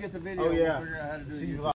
Get the video. Oh, yeah.